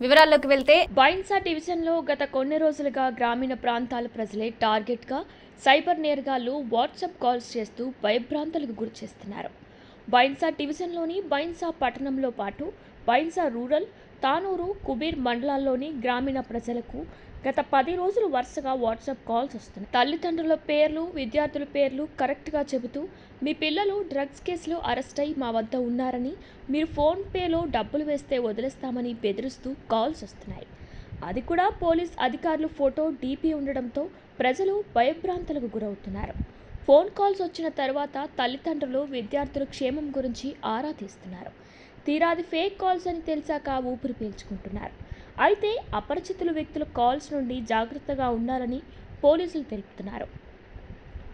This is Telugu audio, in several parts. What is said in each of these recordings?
వివరాల్లోకి వెళ్తే బైన్సా డివిజన్లో గత కొన్ని రోజులుగా గ్రామీణ ప్రాంతాల ప్రజలే టార్గెట్గా సైబర్ నేరగాళ్ళు వాట్సాప్ కాల్స్ చేస్తూ భయభ్రాంతులకు గురి చేస్తున్నారు. బైన్సా డివిజన్లోని బైన్సా పట్టణంలో పాటు బైన్సా రూరల్ తానూరు కుబీర్ మండలాల్లోని గ్రామీణ ప్రజలకు గత పది రోజులు వరుసగా వాట్సాప్ కాల్స్ వస్తున్నాయి. తల్లిదండ్రుల పేర్లు విద్యార్థుల పేర్లు కరెక్ట్గా చెబుతూ మీ పిల్లలు డ్రగ్స్ కేసులో అరెస్ట్ అయి మా వద్ద ఉన్నారని మీరు ఫోన్పేలో డబ్బులు వేస్తే వదిలేస్తామని బెదిరిస్తూ కాల్స్ వస్తున్నాయి. అది కూడా పోలీస్ అధికారులు ఫోటో డీపీ ఉండడంతో ప్రజలు భయభ్రాంతులకు గురవుతున్నారు. ఫోన్ కాల్స్ వచ్చిన తర్వాత తల్లిదండ్రులు విద్యార్థుల క్షేమం గురించి ఆరా తీస్తున్నారు. తీరాది ఫేక్ కాల్స్ అని తెలిసాక ఊపిరి పీల్చుకుంటున్నారు. అయితే అపరిచితుల వ్యక్తుల కాల్స్ నుండి జాగ్రత్తగా ఉండాలని పోలీసులు తెలుపుతున్నారు.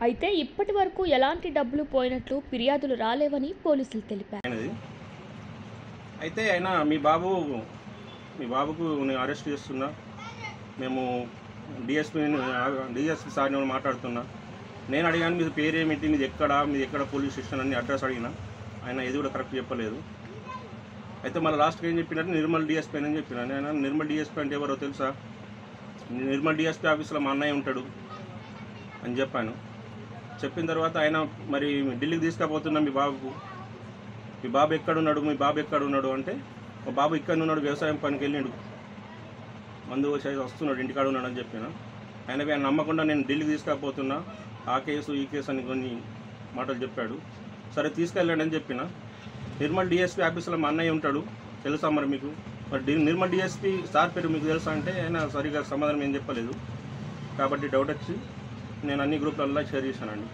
అయితే ఇప్పటి వరకు ఎలాంటి డబ్బులు పోయినట్లు ఫిర్యాదులు రాలేవని పోలీసులు తెలిపారు. అయితే ఆయన మీ బాబు మీ బాబుకు నేను అరెస్ట్ చేస్తున్నా. మేము డిఎస్పీ డిఎస్పీ సార్ నేను మాట్లాడుతున్నా. నేను అడిగాను మీ పేరేమిటి మీది ఎక్కడ మీది ఎక్కడ పోలీస్ స్టేషన్ అని అడ్రస్ అడిగిన. ఆయన ఇది కూడా కరెక్ట్ చెప్పలేదు. అయితే మళ్ళీ లాస్ట్కి ఏం చెప్పినట్టు నిర్మల్ డిఎస్పీ అని చెప్పిన. నేను? నిర్మల్ డిఎస్పీ అంటే ఎవరో తెలుసా? నిర్మల్ డిఎస్పీ ఆఫీస్లో మా అన్నయ్య ఉంటాడు అని చెప్పాను. చెప్పిన తర్వాత ఆయన మరి ఢిల్లీకి తీసుకుపోతున్నా మీ బాబుకు. మీ బాబు ఎక్కడున్నాడు? మీ బాబు ఎక్కడున్నాడు అంటే మా బాబు ఇక్కడ ఉన్నాడు వ్యవసాయం పనికి వెళ్ళిండు. మందు వస్తున్నాడు ఇంటికాడ ఉన్నాడు అని చెప్పిన. ఆయన ఆయన నమ్మకుండా నేను ఢిల్లీకి తీసుకుపోతున్నా. ఆ కేసు ఈ కేసు అని కొన్ని మాటలు చెప్పాడు. సరే తీసుకెళ్ళండి అని చెప్పిన. నిర్మల్ డిఎస్పీ ఆఫీస్లో మా అన్నయ్య ఉంటాడు. తెలుసా మరి మీకు? మరి నిర్మల్ డిఎస్పీ సార్ పేరు మీకు తెలుసా అంటే ఆయన సరిగా సమాధానం ఏం చెప్పలేదు. కాబట్టి డౌట్ వచ్చి నేను అన్ని గ్రూప్లల్లో షేర్ చేశానండి.